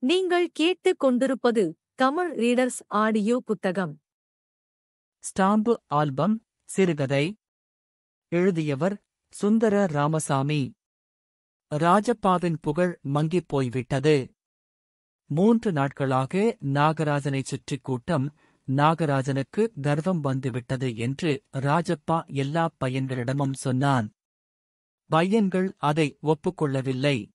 நீங்கள் கேட்டுக் கொண்டிருப்பது தமிழ் ரீடர்ஸ் ஆடியோ புத்தகம். ஸ்டாம்பு ஆல்பம் சிறுகதை. எழுதியவர் சுந்தர ராமசாமி. ராஜப்பாவின் புகழ் மங்கிப் போய்விட்டது. மூன்று நாட்களாக நாகராஜனைச் சுற்றிக் கூட்டம் நாகராஜனுக்கு கர்வம் வந்துவிட்டது என்று ராஜப்பா எல்லா பையன்களிடமும் சொன்னான். பையன்கள் அதை ஒப்புக்கொள்ளவில்லை.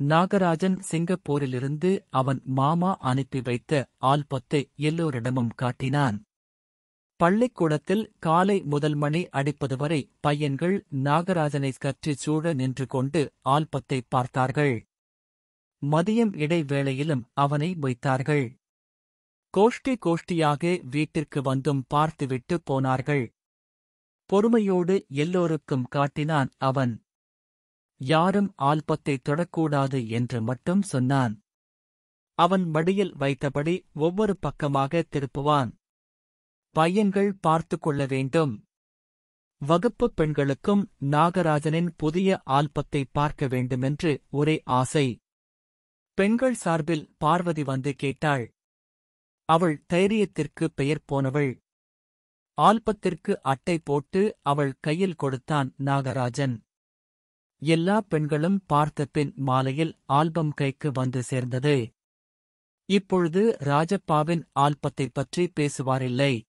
நாகராஜன் சிங்கப்பூரிலிருந்து அவன் மாமா அனுப்பி வைத்த ஆல்பத்தை எல்லோரிடமும் காட்டினான். பள்ளிக்கூடத்தில் காலை முதல் மணி அடிப்பது வரை பையன்கள் நாகராஜனை கற்றிச் சூழ நின்று கொண்டு ஆல்பத்தை பார்த்தார்கள். மதியம் இடைவேளையிலும் அவனை வைத்தார்கள். கோஷ்டி கோஷ்டியாக வீட்டிற்கு வந்தும் பார்த்துவிட்டு போனார்கள். பொறுமையோடு எல்லோருக்கும் காட்டினான் அவன். யாரும் ஆல்பத்தை தொடக்கூடாது என்று மட்டும் சொன்னான். அவன் மடியில் வைத்தபடி ஒவ்வொரு பக்கமாக திருப்புவான். பையன்கள் பார்த்து கொள்ள வேண்டும். வகுப்புப் பெண்களுக்கும் நாகராஜனின் புதிய ஆல்பத்தை பார்க்க வேண்டுமென்று ஒரே ஆசை. பெண்கள் சார்பில் பார்வதி வந்து கேட்டாள். அவள் தைரியத்திற்கு பெயர் போனவள். ஆல்பத்திற்கு அட்டை போட்டு அவள் கையில் கொடுத்தான் நாகராஜன். எல்லா பெண்களும் பார்த்த பின் மாலையில் ஆல்பம் கைக்கு வந்து சேர்ந்தது. இப்பொழுது ராஜப்பாவின் ஆல்பத்தைப் பற்றி பேசுவாரில்லை.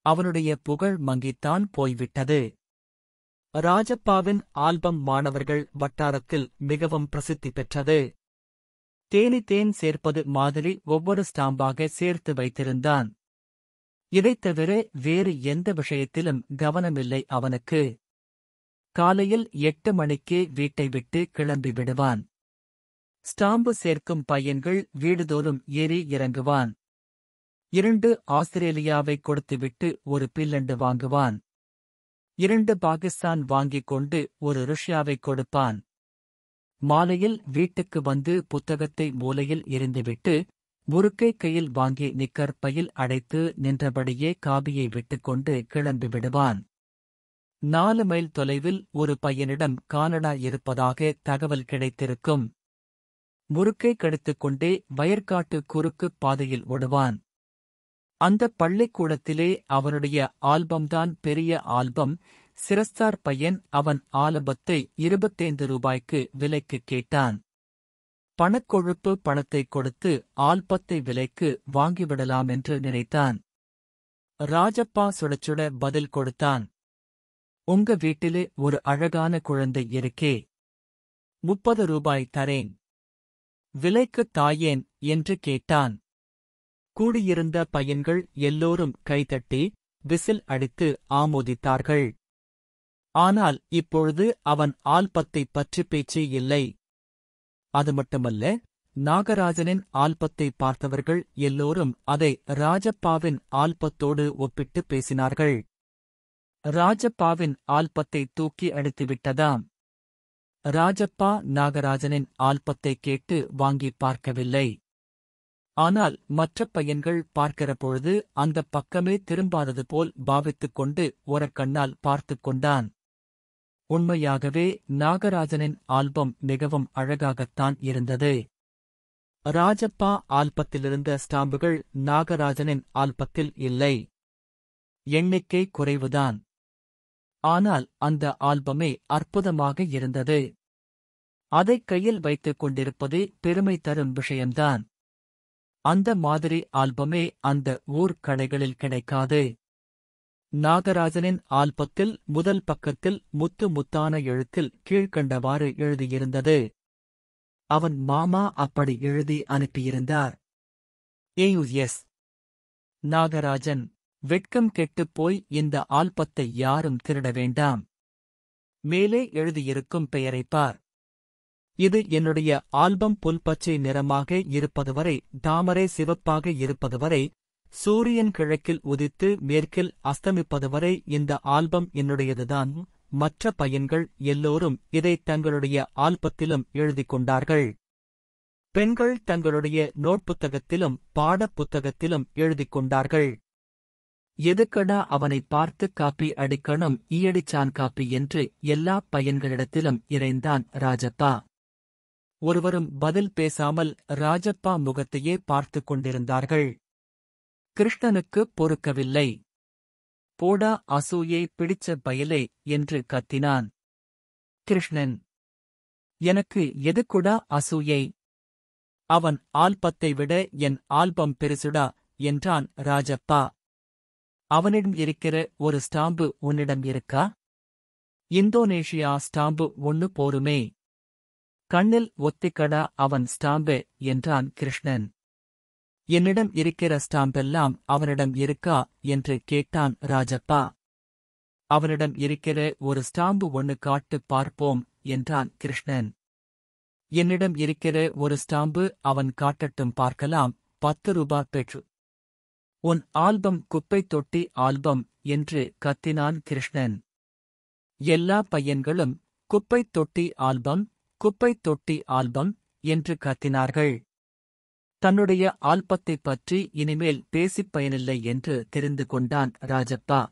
அவனுடைய புகழ் மங்கித்தான் போய்விட்டது. ராஜப்பாவின் ஆல்பம் மாணவர்கள் வட்டாரத்தில் மிகவும் பிரசித்தி பெற்றது. தேனி தேன் சேர்ப்பது மாதிரி ஒவ்வொரு ஸ்டாம்பாக சேர்த்து வைத்திருந்தான். இதைத் தவிர வேறு எந்த விஷயத்திலும் கவனமில்லை அவனுக்கு. காலையில் எட்டு மணிக்கே வீட்டை விட்டு கிளம்பி விடுவான். ஸ்டாம்பு சேர்க்கும் பையன்கள் வீடுதோறும் ஏறி இறங்குவான். இரண்டு ஆஸ்திரேலியாவை கொடுத்துவிட்டு ஒரு பில்லண்டு வாங்குவான். இரண்டு பாகிஸ்தான் வாங்கிக் கொண்டு ஒரு ருஷ்யாவை கொடுப்பான். மாலையில் வீட்டுக்கு வந்து புத்தகத்தை மூலையில் எரிந்துவிட்டு முறுக்கை கையில் வாங்கி நிக்கர் பையில் அடைத்து நின்றபடியே காபியை விட்டுக்கொண்டு கிளம்பி விடுவான். நாலு மைல் தொலைவில் ஒரு பையனிடம் கானடா இருப்பதாக தகவல் கிடைத்திருக்கும். முறுக்கை கடித்துக்கொண்டே வயற்காட்டு குறுக்கு பாதையில் ஓடுவான். அந்த பள்ளிக்கூடத்திலே அவனுடைய ஆல்பம்தான் பெரிய ஆல்பம். சிரஸ்தார் பையன் அவன் ஆலபத்தை இருபத்தைந்து ரூபாய்க்கு விலைக்கு கேட்டான். பணக்கொழுப்பு பணத்தை கொடுத்து ஆல்பத்தை விலைக்கு வாங்கிவிடலாம் என்று நினைத்தான். ராஜப்பா சுடச்சுட பதில் கொடுத்தான். உங்க வீட்டிலே ஒரு அழகான குழந்தை இருக்கே. முப்பது ரூபாய் தரேன். விலைக்குத் தாயேன் என்று கேட்டான். கூடியிருந்த பையன்கள் எல்லோரும் கைதட்டி விசில் அடித்து ஆமோதித்தார்கள். ஆனால் இப்பொழுது அவன் ஆல்பத்தைப் பற்றி பேச்சு இல்லை. அது மட்டுமல்ல நாகராஜனின் ஆல்பத்தை பார்த்தவர்கள் எல்லோரும் அதை ராஜப்பாவின் ஆல்பத்தோடு ஒப்பிட்டு பேசினார்கள். ராஜப்பாவின் ஆல்பத்தை தூக்கி அடித்துவிட்டதாம் ராஜப்பா நாகராஜனின் ஆல்பத்தை கேட்டு வாங்கி பார்க்கவில்லை. ஆனால் மற்ற பையன்கள் பார்க்கிற பொழுது அந்தப் பக்கமே திரும்பாதது போல் பாவித்துக் கொண்டு ஒரக்கண்ணால் பார்த்துக் கொண்டான். உண்மையாகவே நாகராஜனின் ஆல்பம் மிகவும் அழகாகத்தான் இருந்தது. ராஜப்பா ஆல்பத்திலிருந்த ஸ்டாம்புகள் நாகராஜனின் ஆல்பத்தில் இல்லை. எண்ணிக்கை குறைவுதான். ஆனால் அந்த ஆல்பமே அற்புதமாக இருந்தது. அதைக் கையில் வைத்துக் கொண்டிருப்பதே பெருமை தரும் விஷயம்தான். அந்த மாதிரி ஆல்பமே அந்த ஊர் கடைகளில் கிடைக்காது. நாகராஜனின் ஆல்பத்தில் முதல் பக்கத்தில் முத்து முத்தான எழுத்தில் கீழ்க்கண்டவாறு எழுதியிருந்தது. அவன் மாமா அப்படி எழுதி அனுப்பியிருந்தார். ஏயுஎஸ் நாகராஜன். வெட்கம் கெட்டுப் போய் இந்த ஆல்பத்தை யாரும் திருட வேண்டாம். மேலே எழுதியிருக்கும் பெயரைப் பார். இது என்னுடைய ஆல்பம் புல்பச்சை நிறமாக இருப்பதுவரை தாமரை சிவப்பாக இருப்பதுவரை சூரியன் கிழக்கில் உதித்து மேற்கில் அஸ்தமிப்பதுவரை இந்த ஆல்பம் என்னுடையதுதான். மற்ற பையன்கள் எல்லோரும் இதை தங்களுடைய ஆல்பத்திலும் எழுதிக் கொண்டார்கள். பெண்கள் தங்களுடைய நோட்புத்தகத்திலும் பாடப் புத்தகத்திலும் எழுதிக் கொண்டார்கள். எதுக்கடா அவனை பார்த்து காப்பி அடிக்கணும் ஈயடிச்சான் காப்பி என்று எல்லா பையன்களிடத்திலும் இறைந்தான் ராஜப்பா. ஒருவரும் பதில் பேசாமல் ராஜப்பா முகத்தையே பார்த்துக் கொண்டிருந்தார்கள். கிருஷ்ணனுக்கு பொறுக்கவில்லை. போடா அசூயை பிடிச்ச பயலே என்று கத்தினான். கிருஷ்ணன் எனக்கு எதுக்குடா அசூயை? அவன் ஆல்பத்தை விட என் ஆல்பம் பெருசுடா என்றான் ராஜப்பா. அவனிடம் இருக்கிற ஒரு ஸ்டாம்பு உன்னிடம் இருக்கா? இந்தோனேஷியா ஸ்டாம்பு ஒன்னு போருமே கண்ணில் ஒத்திக்கடா அவன் ஸ்டாம்பு என்றான் கிருஷ்ணன். என்னிடம் இருக்கிற ஸ்டாம்பெல்லாம் அவனிடம் இருக்கா? என்று கேட்டான் ராஜப்பா. அவனிடம் இருக்கிற ஒரு ஸ்டாம்பு ஒன்னு காட்டு பார்ப்போம் என்றான் கிருஷ்ணன். என்னிடம் இருக்கிற ஒரு ஸ்டாம்பு அவன் காட்டட்டும் பார்க்கலாம் பத்து ரூபா பெற்று. உன் ஆல்பம் குப்பை தொட்டி ஆல்பம் என்று கத்தினான் கிருஷ்ணன். எல்லா பையன்களும் குப்பை தொட்டி ஆல்பம் குப்பை தொட்டி ஆல்பம் என்று கத்தினார்கள். தன்னுடைய ஆல்பத்தைப் பற்றி இனிமேல் பேசிப் பயனில்லை என்று தெரிந்து கொண்டான் ராஜப்பா.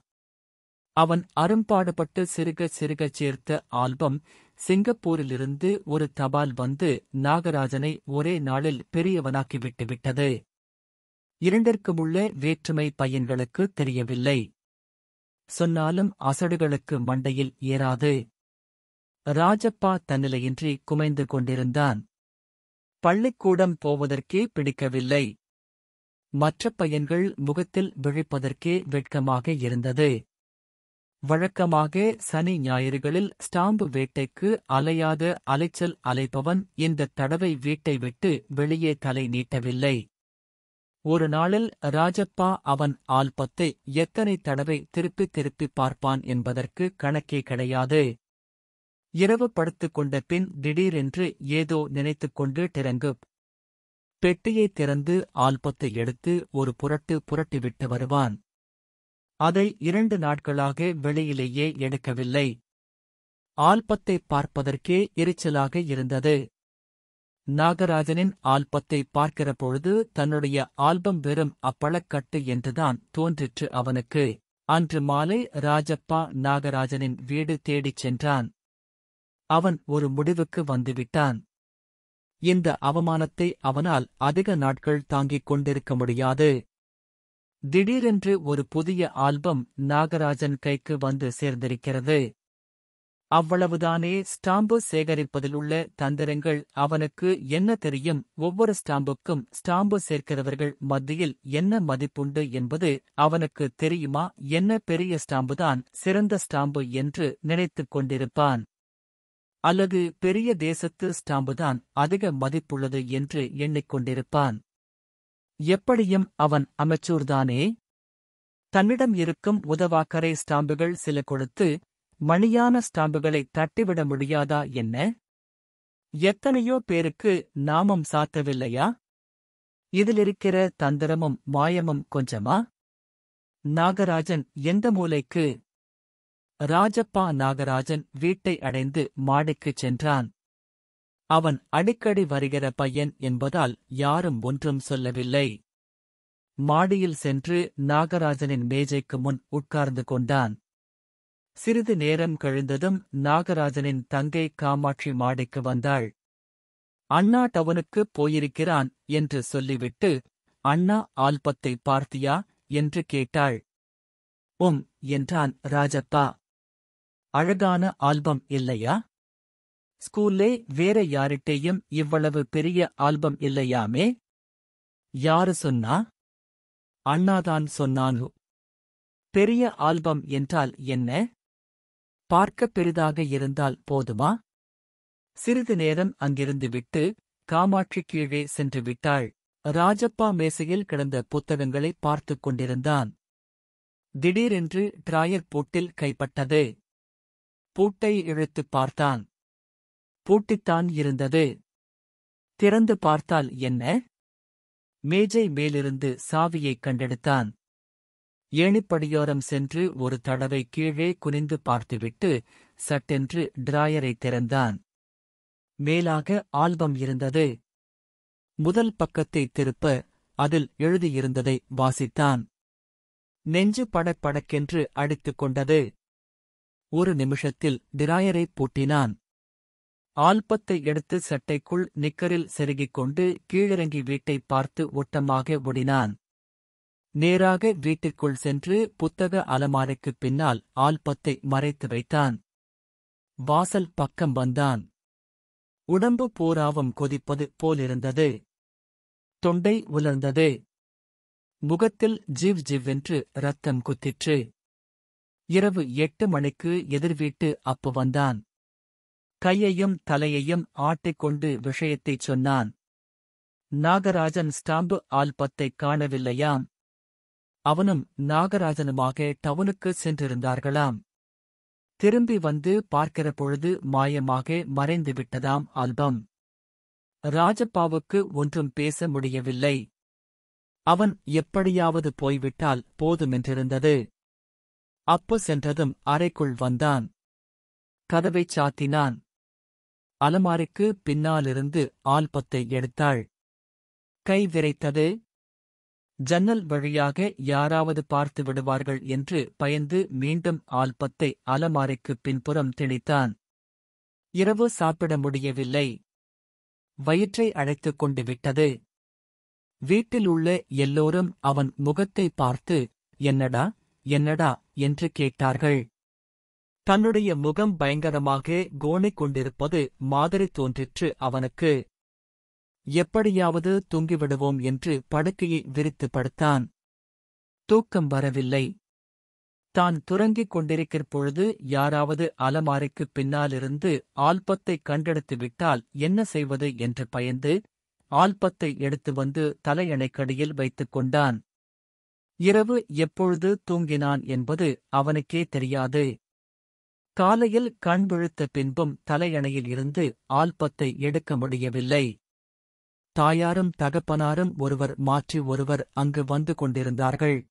அவன் அரும்பாடுபட்டு சிறுக சிறுக சேர்த்த ஆல்பம் சிங்கப்பூரிலிருந்து ஒரு தபால் வந்து நாகராஜனை ஒரே நாளில் பெரியவனாக்கிவிட்டு விட்டது. இரண்டிற்குமுள்ள வேற்றுமை பையன்களுக்கு தெரியவில்லை. சொன்னாலும் அசடுகளுக்கு மண்டையில் ஏறாது. ராஜப்பா தன்னிலையின்றி குமைந்து கொண்டிருந்தான். பள்ளிக்கூடம் போவதற்கே பிடிக்கவில்லை. மற்ற பையன்கள் முகத்தில் விழிப்பதற்கே வெட்கமாக இருந்தது. வழக்கமாக சனி ஞாயிறுகளில் ஸ்டாம்பு வேட்டைக்கு அலையாத அலைச்சல் அலைப்பவன் இந்த தடவை வீட்டை விட்டு வெளியே தலை நீட்டவில்லை. ஒரு நாளில் ராஜப்பா அவன் ஆல்பத்தை எத்தனை தடவை திருப்பி திருப்பி பார்ப்பான் என்பதற்கு கணக்கே கிடையாது. இரவு படுத்துக் கொண்ட பின் திடீரென்று ஏதோ நினைத்துக் கொண்டு திறங்கு பெட்டியை திறந்து ஆல்பத்தை எடுத்து ஒரு புரட்டு புரட்டிவிட்டு வருவான். அதை இரண்டு நாட்களாக வெளியிலேயே எடுக்கவில்லை. ஆல்பத்தை பார்ப்பதற்கே எரிச்சலாக இருந்தது. நாகராஜனின் ஆல்பத்தை பார்க்கிற பொழுது தன்னுடைய ஆல்பம் வெறும் அப்பழக்கட்டு என்றுதான் தோன்றிற்று அவனுக்கு. அன்று மாலை ராஜப்பா நாகராஜனின் வீடு தேடிச் சென்றான். அவன் ஒரு முடிவுக்கு வந்துவிட்டான். இந்த அவமானத்தை அவனால் அதிக நாட்கள் தாங்கிக் கொண்டிருக்க முடியாது. திடீரென்று ஒரு புதிய ஆல்பம் நாகராஜன் கைக்கு வந்து சேர்ந்திருக்கிறது. அவ்வளவுதானே ஸ்டாம்பு சேகரிப்பதில் உள்ள தந்திரங்கள் அவனுக்கு என்ன தெரியும்? ஒவ்வொரு ஸ்டாம்புக்கும் ஸ்டாம்பு சேர்க்கிறவர்கள் மத்தியில் என்ன மதிப்புண்டு என்பது அவனுக்கு தெரியுமா? என்ன பெரிய ஸ்டாம்புதான் சிறந்த ஸ்டாம்பு என்று நினைத்துக் கொண்டிருப்பான். அல்லது பெரிய தேசத்து ஸ்டாம்புதான் அதிக மதிப்புள்ளது என்று எண்ணிக்கொண்டிருப்பான் எப்படியும் அவன் அமைச்சூர்தானே? தன்னிடம் இருக்கும் உதவாக்கரை ஸ்டாம்புகள் சில கொடுத்து மணியான ஸ்டாம்புகளை தட்டிவிட முடியாதா என்ன? எத்தனையோ பேருக்கு நாமம் சாத்தவில்லையா? இதிலிருக்கிற தந்திரமும் மாயமும் கொஞ்சமா? நாகராஜன் எந்த மூலைக்கு? ராஜப்பா நாகராஜன் வீட்டை அடைந்து மாடிக்குச் சென்றான். அவன் அடிக்கடி வருகிற பையன் என்பதால் யாரும் ஒன்றும் சொல்லவில்லை. மாடியில் சென்று நாகராஜனின் மேஜைக்கு முன் உட்கார்ந்து கொண்டான். சிறிது நேரம் கழிந்ததும் நாகராஜனின் தங்கை காமாட்சி மாடிக்கு வந்தாள். அண்ணா டவுனுக்கு போயிருக்கிறான் என்று சொல்லிவிட்டு அண்ணா ஆல்பத்தை பார்த்தியா? என்று கேட்டாள். உம் என்றான் ராஜப்பா. அழகான ஆல்பம் இல்லையா? ஸ்கூல்லே வேற யாரிட்டேயும் இவ்வளவு பெரிய ஆல்பம் இல்லையாமே? யாரு சொன்னா? அண்ணாதான் சொன்னானு? பெரிய ஆல்பம் என்றால் என்ன? பார்க்க பெரிதாக இருந்தால் போதுமா? சிறிது நேரம் அங்கிருந்து விட்டு காமாட்சி கீழே சென்று விட்டாள். ராஜப்பா மேசையில் கிடந்த புத்தகங்களை பார்த்துக் கொண்டிருந்தான். திடீரென்று டிராயர் பூட்டில் கைப்பட்டது. பூட்டை இழுத்துப் பார்த்தான். பூட்டித்தான் இருந்தது. திறந்து பார்த்தால் என்ன? மேஜை மேலிருந்து சாவியைக் கண்டெடுத்தான். ஏணிப்படியோரம் சென்று ஒரு தடவை கீழே குனிந்து பார்த்துவிட்டு சட்டென்று டிராயரை திறந்தான். மேலாக ஆல்பம் இருந்தது. முதல் பக்கத்தை திருப்ப அதில் எழுதியிருந்ததை வாசித்தான். நெஞ்சு படப்படக்கென்று அடித்துக் கொண்டது. ஒரு நிமிஷத்தில் டிராயரை பூட்டினான். ஆல்பத்தை எடுத்து சட்டைக்குள் நிக்கரில் செருகிக் கொண்டு கீழிறங்கி வீட்டை பார்த்து ஓட்டமாக ஓடினான். நேராக வீட்டிற்குள் சென்று புத்தக அலமாரைக்குப் பின்னால் ஆல்பத்தை மறைத்து வைத்தான். வாசல் பக்கம் வந்தான். உடம்பு பூராவும் கொதிப்பது போலிருந்தது. தொண்டை உலர்ந்தது. முகத்தில் ஜிவ் ஜிவ்வென்று ரத்தம் குத்திற்று. இரவு எட்டு மணிக்கு எதிர்வீட்டு அப்பு வந்தான். கையையும் தலையையும் ஆட்டிக்கொண்டு விஷயத்தைச் சொன்னான். நாகராஜன் ஸ்டாம்பு ஆல்பத்தைக் காணவில்லையாம். அவனும் நாகராஜனுமாக டவுனுக்கு சென்றிருந்தார்களாம். திரும்பி வந்து பார்க்கிற பொழுது மாயமாக மறைந்து விட்டதாம் ஆல்பம். ராஜப்பாவுக்கு ஒன்றும் பேச முடியவில்லை. அவன் எப்படியாவது போய்விட்டால் போதுமென்றிருந்தது. அப்பு சென்றதும் அறைக்குள் வந்தான். கதவைச் சாத்தினான். அலமாரிக்கு பின்னாலிருந்து ஆல்பத்தை எடுத்தாள். கை விரைத்தது. ஜன்னல் வழியாக யாராவது பார்த்து விடுவார்கள் என்று பயந்து மீண்டும் ஆல்பத்தை அலமாரிக்கு பின்புறம் திணித்தான் இரவு சாப்பிட முடியவில்லை. வயிற்றை அழைத்துக் கொண்டு விட்டது. வீட்டில் உள்ள எல்லோரும் அவன் முகத்தை பார்த்து என்னடா என்னடா? என்று கேட்டார்கள். தன்னுடைய முகம் பயங்கரமாக கோணிக் கொண்டிருப்பது மாதிரி தோன்றிற்று அவனுக்கு. எப்படியாவது தூங்கிவிடுவோம் என்று படுக்கையை விரித்து படுத்தான். தூக்கம் வரவில்லை. தான் துறங்கிக் கொண்டிருக்கிற பொழுது யாராவது அலமாரிக்குப் பின்னாலிருந்து ஆல்பத்தை கண்டெடுத்து விட்டால் என்ன செய்வது என்று பயந்து ஆல்பத்தை எடுத்து வந்து தலையணைக்கடியில் வைத்துக் கொண்டான். இரவு எப்பொழுது தூங்கினான் என்பது அவனுக்கே தெரியாது. காலையில் கண் விழுத்த பின்பும் தலையணையில் இருந்து ஆல்பத்தை எடுக்க முடியவில்லை. தாயாரும் தகப்பனாரும் ஒருவர் மாற்றி ஒருவர் அங்கு வந்து கொண்டிருந்தார்கள்.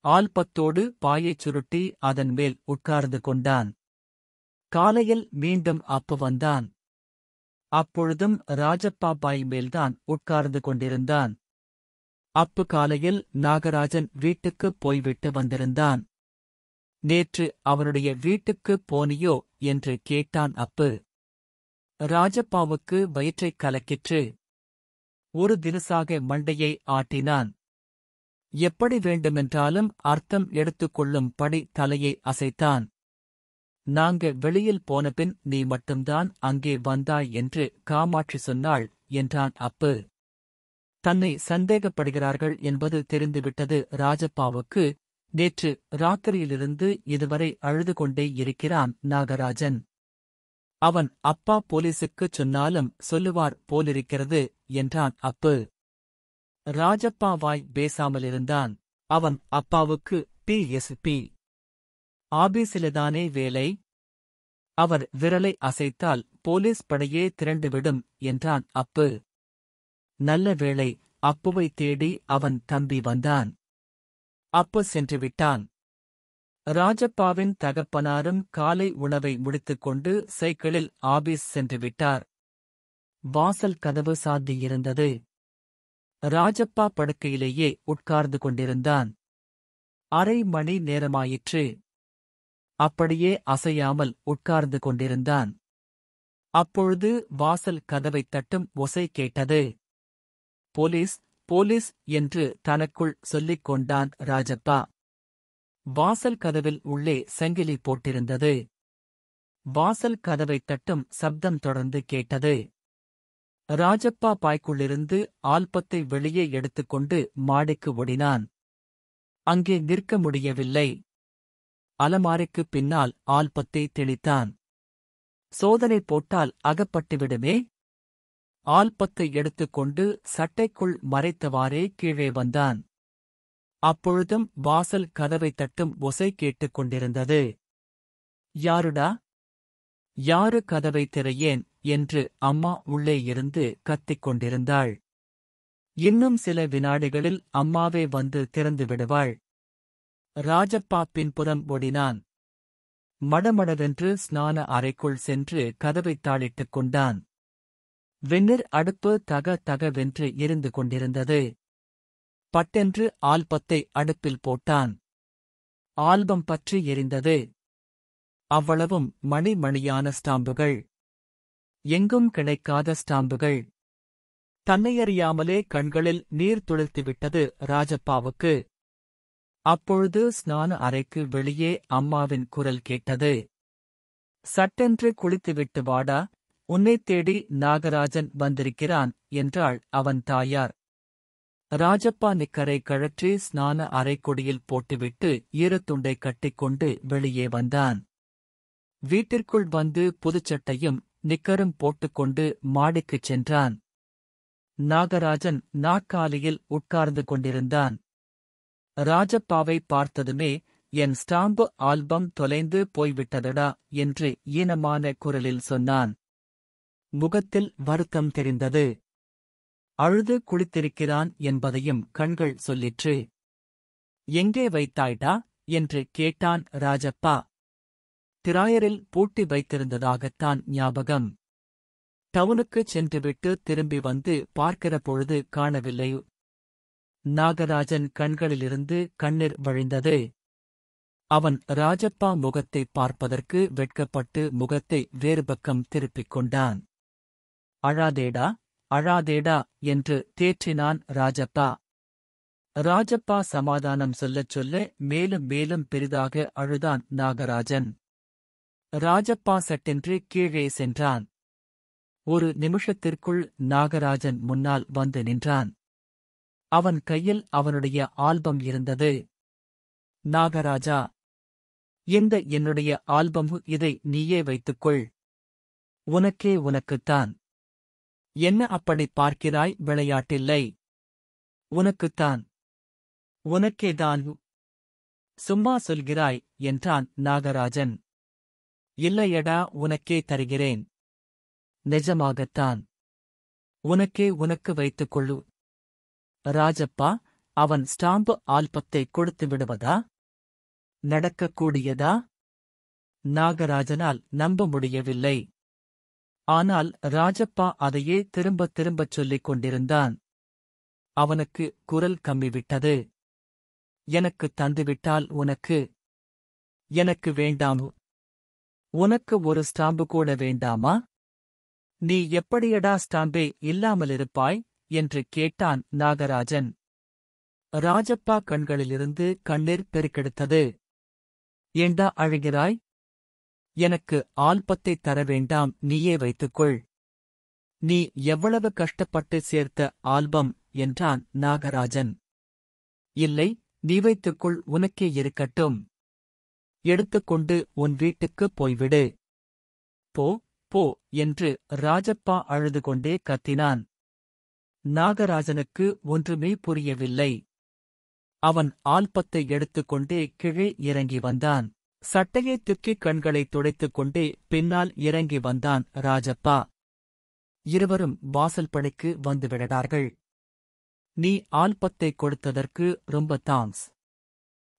ஆல்பத்தோடு பாயைச் சுருட்டி அதன் மேல் உட்கார்ந்து கொண்டான். காலையில் மீண்டும் அப்பு வந்தான். அப்பொழுதும் ராஜப்பா பாய் மேல்தான் உட்கார்ந்து கொண்டிருந்தான். அப்பு காலையில் நாகராஜன் வீட்டுக்குப் போய்விட்டு வந்திருந்தான். நேற்று அவனுடைய வீட்டுக்குப் போனியோ என்று கேட்டான் அப்பு. ராஜப்பாவுக்கு வயிற்றைக் கலக்கிற்று. ஒரு தினசாக மண்டையை ஆட்டினான். எப்படி வேண்டுமென்றாலும் அர்த்தம் எடுத்துக்கொள்ளும் படி தலையை அசைத்தான். நாங்க வெளியில் போனபின் நீ மட்டும்தான் அங்கே வந்தாய் என்று காமாட்சி சொன்னாள் என்றான் அப்பு. தன்னை சந்தேகப்படுகிறார்கள் என்பது தெரிந்துவிட்டது ராஜப்பாவுக்கு. நேற்று ராத்திரியிலிருந்து இதுவரை அழுது கொண்டே இருக்கிறான் நாகராஜன். அவன் அப்பா போலீசுக்குச் சொன்னாலும் சொல்லுவார் போலிருக்கிறது என்றான் அப்பு. ராஜப்பா வாய் பேசாமலிருந்தான். அவன் அப்பாவுக்கு பி. எஸ். பி. ஆபீஸிலதானே வேலை? அவர் விரலை அசைத்தால் போலீஸ் படையே திரண்டுவிடும் என்றான் அப்பு. நல்ல வேளை அப்புவை தேடி அவன் தம்பி வந்தான். அப்பு சென்று விட்டான் ராஜப்பாவின் தகப்பனாரும் காலை உணவை முடித்துக்கொண்டு சைக்கிளில் ஆபீஸ் சென்று விட்டார் வாசல் கதவு சாத்தியிருந்தது ராஜப்பா படுக்கையிலேயே உட்கார்ந்து கொண்டிருந்தான். அரை மணி நேரமாயிற்று. அப்படியே அசையாமல் உட்கார்ந்து கொண்டிருந்தான். அப்பொழுது வாசல் கதவைத் தட்டும் ஒசை கேட்டது. போலீஸ் போலீஸ் என்று தனக்குள் சொல்லிக் கொண்டான் ராஜப்பா. வாசல் கதவில் உள்ளே சங்கிலி போட்டிருந்தது. வாசல் கதவைத் தட்டும் சப்தம் தொடர்ந்து கேட்டது. ராஜப்பா பாய்க்குள்ளிருந்து ஆல்பத்தை வெளியே எடுத்துக்கொண்டு மாடிக்கு ஓடினான். அங்கே நிற்க முடியவில்லை. அலமாரிக்குப் பின்னால் ஆல்பத்தை தெளித்தான். சோதனை போட்டால் அகப்பட்டுவிடுமே ஆல்பத்தை எடுத்துக்கொண்டு சட்டைக்குள் மறைத்தவாறே கீழே வந்தான். அப்பொழுதும் வாசல் கதவைத் தட்டும் ஒசை கேட்டுக் கொண்டிருந்தது. யாருடா? யாரு கதவை திறையேன்? என்று அம்மா உள்ளே இருந்து கத்திக் கொண்டிருந்தாள். இன்னும் சில வினாடிகளில் அம்மாவே வந்து திறந்து விடுவாள். ராஜப்பா பின்புறம் ஓடினான். மடமடவென்று ஸ்நான அறைக்குள் சென்று கதவைத் தாளிட்டுக் கொண்டான். வெந்நீர் அடுப்பு தக தகவென்று எரிந்து கொண்டிருந்தது. பட்டென்று ஆல்பத்தை அடுப்பில் போட்டான். ஆல்பம் பற்றி எரிந்தது. அவ்வளவும் மணிமணியான ஸ்டாம்புகள். எங்கும் கிடைக்காத ஸ்டாம்புகள். தன்னையறியாமலே கண்களில் நீர் துளிர்த்துவிட்டது ராஜப்பாவுக்கு. அப்பொழுது ஸ்நான அறைக்கு வெளியே அம்மாவின் குரல் கேட்டது. சட்டென்று குளித்துவிட்டு வாடா உன்னைத் தேடி நாகராஜன் வந்திருக்கிறான் என்றாள் அவன் தாயார். ராஜப்பா நிக்கரை கழற்றி ஸ்நான அரைக்கொடியில் போட்டுவிட்டு ஈரத்துண்டை கட்டிக்கொண்டு வெளியே வந்தான். வீட்டிற்குள் வந்து புதுச்சட்டையும் நிக்கரும் போட்டுக்கொண்டு மாடிக்குச் சென்றான். நாகராஜன் நாற்காலியில் உட்கார்ந்து கொண்டிருந்தான். ராஜப்பாவை பார்த்ததுமே என் ஸ்டாம்பு ஆல்பம் தொலைந்து போய்விட்டதடா என்று ஈனமான குரலில் சொன்னான். முகத்தில் வருத்தம் தெரிந்தது. அழுது குளித்திருக்கிறான் என்பதையும் கண்கள் சொல்லிற்று. எங்கே வைத்தாய்டா? என்று கேட்டான் ராஜப்பா. திராயரில் பூட்டி வைத்திருந்ததாகத்தான் ஞாபகம். டவுனுக்குச் சென்றுவிட்டு திரும்பி வந்து பார்க்கிற பொழுது காணவில்லை. நாகராஜன் கண்களிலிருந்து கண்ணீர் வழிந்தது. அவன் ராஜப்பா முகத்தை பார்ப்பதற்கு வெட்கப்பட்டு முகத்தை வேறு பக்கம் திருப்பிக் கொண்டான். அழாதேடா அழாதேடா என்று தேற்றினான் ராஜப்பா. ராஜப்பா சமாதானம் சொல்லச் சொல்ல மேலும் மேலும் பெரிதாக அழுதான் நாகராஜன். ராஜப்பா சட்டென்று கீழே சென்றான். ஒரு நிமிஷத்திற்குள் நாகராஜன் முன்னால் வந்து நின்றான். அவன் கையில் அவனுடைய ஆல்பம் இருந்தது. நாகராஜா இந்த என்னுடைய ஆல்பம் இதை நீயே வைத்துக்கொள். உனக்கே உனக்குத்தான். என்ன அப்படி பார்க்கிறாய் விளையாட்டில்லை. உனக்குத்தான். உனக்கேதான். சும்மா சொல்கிறாய் என்றான் நாகராஜன். இல்லையடா உனக்கே தருகிறேன். நிஜமாகத்தான். உனக்கே உனக்கு வைத்துக் கொள்ளு. ராஜப்பா அவன் ஸ்டாம்பு ஆல்பத்தை கொடுத்து விடுவதா? நடக்கக்கூடியதா? நாகராஜனால் நம்ப முடியவில்லை. ஆனால் ராஜப்பா அதையே திரும்பத் திரும்பச் சொல்லிக் கொண்டிருந்தான். அவனுக்கு குரல் கம்மிவிட்டது. எனக்கு தந்துவிட்டால் உனக்கு? எனக்கு வேண்டாம். உனக்கு ஒரு ஸ்டாம்பு கூட வேண்டாமா? நீ எப்படியடா ஸ்டாம்பே இல்லாமலிருப்பாய்? என்று கேட்டான் நாகராஜன். ராஜப்பா கண்களிலிருந்து கண்ணீர் பெருக்கெடுத்தது. ஏண்டா அழுகிறாய்? எனக்கு ஆல்பத்தை தர வேண்டாம் நீயே வைத்துக்கொள். நீ எவ்வளவு கஷ்டப்பட்டு சேர்த்த ஆல்பம் என்றான் நாகராஜன். இல்லை நீ வைத்துக்கொள் உனக்கே இருக்கட்டும். எடுத்துக்கொண்டு உன் வீட்டுக்குப் போய்விடு. போ போ என்று ராஜப்பா அழுது கொண்டே கத்தினான். நாகராஜனுக்கு ஒன்றுமே புரியவில்லை. அவன் ஆல்பத்தை எடுத்துக்கொண்டே கீழே இறங்கி வந்தான். சட்டையை துக்கிக் கண்களை துடைத்துக் கொண்டே பின்னால் இறங்கி வந்தான் ராஜப்பா. இருவரும் வாசல் பணிக்கு வந்துவிடடார்கள் நீ ஆல்பத்தை கொடுத்ததற்கு ரொம்ப தாங்க்ஸ்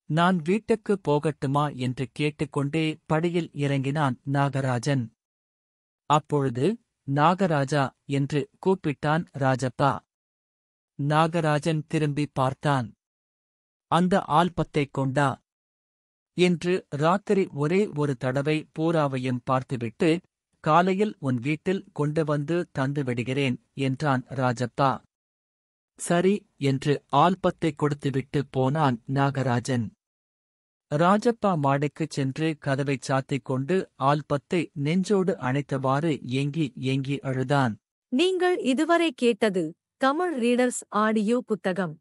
நான் வீட்டுக்கு போகட்டுமா? என்று கேட்டுக்கொண்டே படியில் இறங்கினான் நாகராஜன். அப்பொழுது நாகராஜா என்று கூப்பிட்டான் ராஜப்பா. நாகராஜன் திரும்பி பார்த்தான். அந்த ஆல்பத்தைக் கொண்டா? என்று ராத்திரி ஒரே ஒரு தடவை பூராவையும் பார்த்துவிட்டு காலையில் உன் வீட்டில் கொண்டு வந்து தந்து விடுகிறேன் என்றான் ராஜப்பா. சரி என்று ஆல்பத்தை கொடுத்துவிட்டு போனான் நாகராஜன். ராஜப்பா மாடிக்குச் சென்று கதவைச் சாத்திக் கொண்டு ஆல்பத்தை நெஞ்சோடு அணைத்தவாறு ஏங்கி ஏங்கி அழுதான். நீங்கள் இதுவரை கேட்டது தமிழ் ரீடர்ஸ் ஆடியோ புத்தகம்.